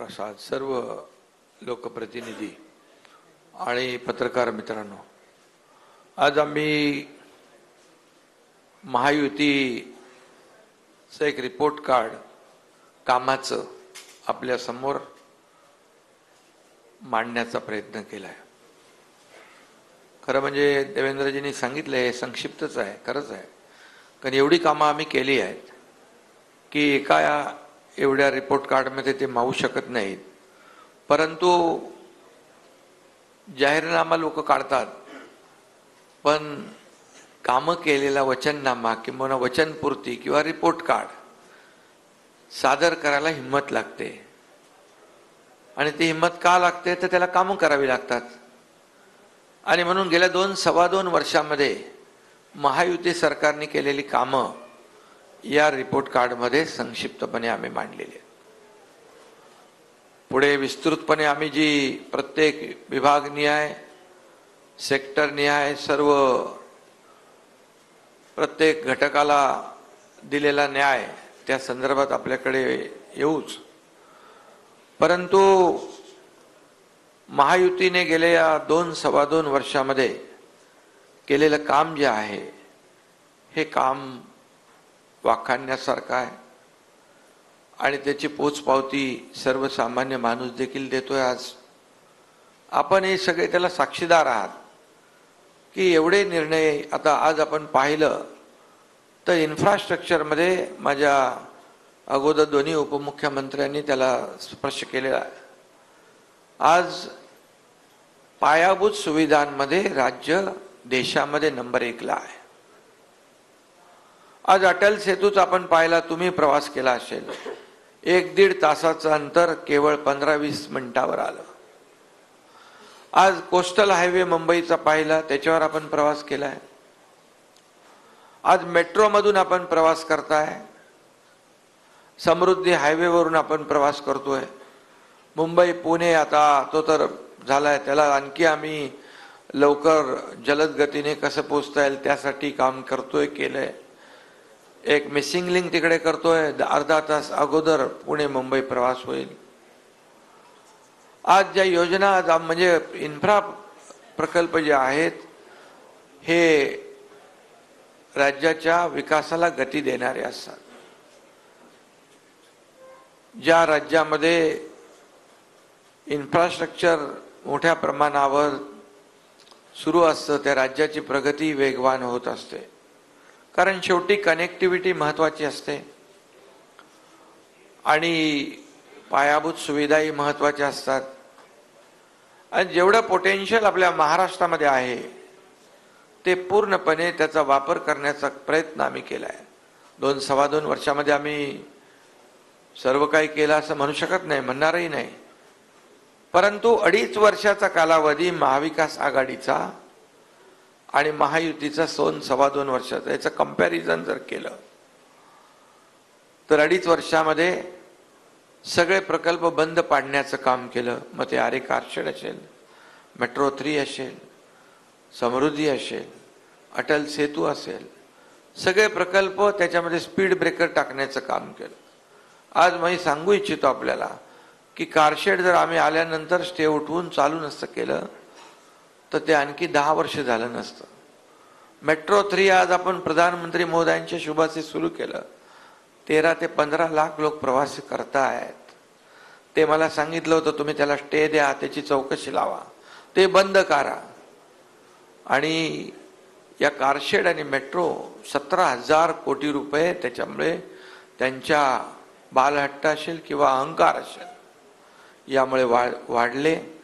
प्रसाद सर्व लोकप्रतिनिधी आणि पत्रकार मित्रांनो आज आम्ही महायुतीचं एक रिपोर्ट कार्ड कामाचं आपल्यासमोर मांडण्याचा प्रयत्न केला आहे खरं म्हणजे देवेंद्रजींनी सांगितलं हे संक्षिप्तच आहे खरंच आहे. कारण एवढी कामं आम्ही केली आहेत की एका एवढ्या रिपोर्ट कार्डमध्ये ते मावू शकत नाहीत. परंतु जाहीरनामा लोक काढतात. पण कामं केलेला वचननामा किंवा वचनपूर्ती किंवा रिपोर्ट कार्ड सादर करायला हिंमत लागते. आणि ती हिंमत का लागते? तर त्याला कामं करावी लागतात. आणि म्हणून गेल्या दोन सव्वा दोन वर्षामध्ये महायुती सरकारने केलेली कामं या रिपोर्ट कार्डमध्ये संक्षिप्तपणे आम्ही मांडलेले आहेत. पुढे विस्तृतपणे आम्ही जी प्रत्येक विभाग निहाय सेक्टर निहाय सर्व प्रत्येक घटकाला दिलेला न्याय त्या संदर्भात आपल्याकडे येऊच. परंतु महायुतीने गेल्या दोन सव्वा दोन वर्षामध्ये केलेलं काम जे आहे हे काम वाखाणण्यासारखा आहे. आणि त्याची पोचपावती सर्वसामान्य माणूस देखील देतोय आज. आपण हे सगळे त्याला साक्षीदार आहात. की एवढे निर्णय आता आज आपण पाहिलं तर इन्फ्रास्ट्रक्चरमध्ये माझ्या अगोदर दोन्ही उपमुख्यमंत्र्यांनी त्याला स्पर्श केलेला आहे. आज पायाभूत सुविधांमध्ये राज्य देशामध्ये नंबर एकला आहे. आज अटल सेतूच आपण पाहिला तुम्ही प्रवास केला असेल. एक दीड तासाचं अंतर केवळ पंधरा वीस मिनिटावर आलं. आज कोस्टल हायवे मुंबईचा पाहिला त्याच्यावर आपण प्रवास केलाय. आज मेट्रोमधून आपण प्रवास करताय. समृद्धी हायवेवरून आपण प्रवास करतोय. मुंबई पुणे आता तो तर झालाय त्याला आणखी आम्ही लवकर जलद गतीने कसं पोचता येईल त्यासाठी काम करतोय केलंय. एक मिसिंग लिंक तिकडे करतोय. अर्धा तास अगोदर पुणे मुंबई प्रवास होईल. आज ज्या योजना आज म्हणजे इन्फ्रा प्रकल्प जे आहेत हे राज्याच्या विकासाला गती देणारे असतात. ज्या राज्यामध्ये इन्फ्रास्ट्रक्चर मोठ्या प्रमाणावर सुरू असतं त्या राज्याची प्रगती वेगवान होत असते. कारण शेवटी कनेक्टिव्हिटी महत्वाची असते. आणि पायाभूत सुविधाही महत्त्वाच्या असतात. आणि जेवढं पोटेन्शियल आपल्या महाराष्ट्रामध्ये आहे ते पूर्णपणे त्याचा वापर करण्याचा प्रयत्न आम्ही केला आहे दोन सव्वा दोन वर्षामध्ये आम्ही सर्व काही केलं असं म्हणू शकत नाही म्हणणारही नाही. परंतु अडीच वर्षाचा कालावधी महाविकास आघाडीचा आणि महायुतीचा सोन सव्वा दोन वर्षाचा याचं कंपॅरिझन जर केलं तर अडीच वर्षामध्ये सगळे प्रकल्प बंद पाडण्याचं काम केलं. मग ते आरे कारशेड असेल मेट्रो थ्री असेल समृद्धी असेल अटल सेतू असेल सगळे प्रकल्प त्याच्यामध्ये स्पीड ब्रेकर टाकण्याचं काम केलं. आज मी सांगू इच्छितो आपल्याला की कारशेड जर आम्ही आल्यानंतर स्टे उठवून चालू नसतं केलं तर ते आणखी दहा वर्ष झालं नसतं. मेट्रो थ्री आज आपण प्रधानमंत्री महोदयांच्या शुभाचे सुरू केलं. तेरा ते पंधरा लाख लोक प्रवास करतायत. ते मला सांगितलं होतं तुम्ही त्याला स्टे द्या त्याची चौकशी लावा. ते बंद करा. आणि या कारशेड आणि मेट्रो सतरा हजार कोटी रुपये त्याच्यामुळे त्यांच्या बालहट्ट असेल किंवा अहंकार असेल यामुळे वाढ वाढले.